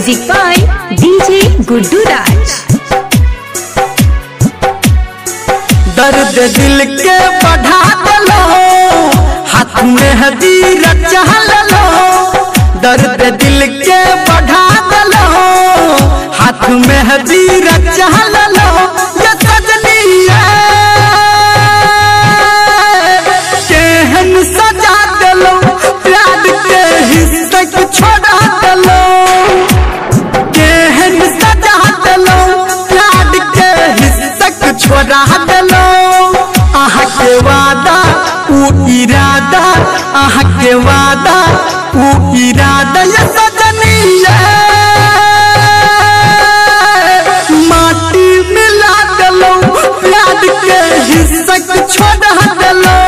Music by DJ Guddu Raj दर्द दिल के बढ़ा दलो, हाथ में हदी रचा लो दर्द दिल के बढ़ा दलो, हाथ में हदी रचा लो के वादा, ऊ इरादा अहाँ के वादा, ऊ इरादा, ये सजनी माटी मिला दलो प्यार के हिस्सक छोड़ा दलो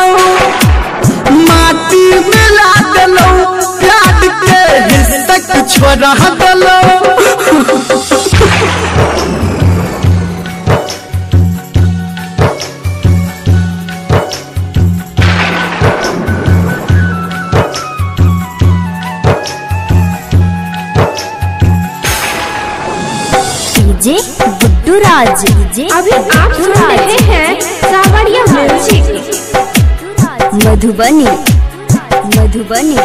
माटी मिला दलो प्यार के हिस्सा हिस्सक छोड़ा दलो डीजे गुड्डू राज डीजे अभी आप सुन रहे हैं सावरिया म्यूज़िक। मधुबनी मधुबनी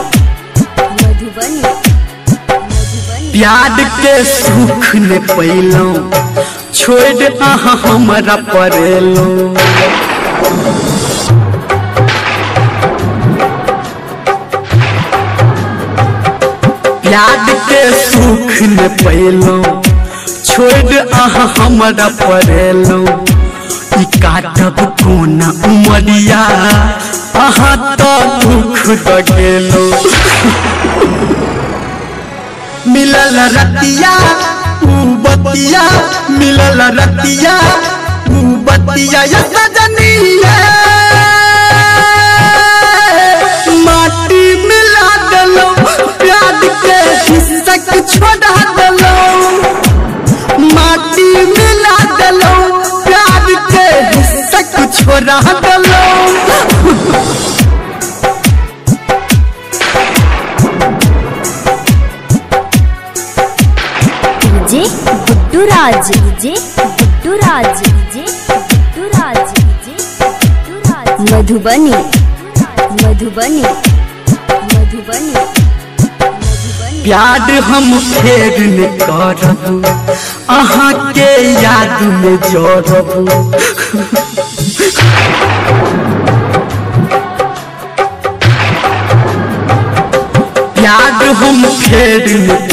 मधुबनी मधुबनी। प्यार के सुख ने पैलो छोड़ अहाँ हमरा परेलो। प्यार के सुख ने पैलो छोड़ अहाँ हमरा परेलो काटब कोना उमरिया अहाँ तो मिलल रतिया बतिया, मिलल रतिया बतिया ये सजनिया DJ Guddu Raj DJ Guddu Raj DJ Guddu Raj DJ Guddu Raj Madhubani Madhubani Madhubani Madhubani. प्यार हम फेर न करब अहाँ के याद में जोड़ब। प्यार हम फेर न